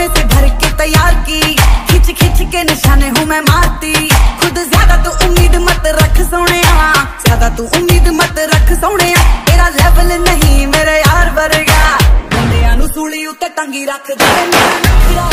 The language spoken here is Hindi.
में से भर के तैयार की। खिंच खिंच के निशाने हूँ मैं मारती। खुद ज़्यादा तू उम्मीद मत रख सोने ज़्यादा तू उम्मीद मत रख सोने तेरा लेवल नहीं मेरे यार वर्गा। मुंडिया नु सूली उत्ते टंगी रख दे। मेरा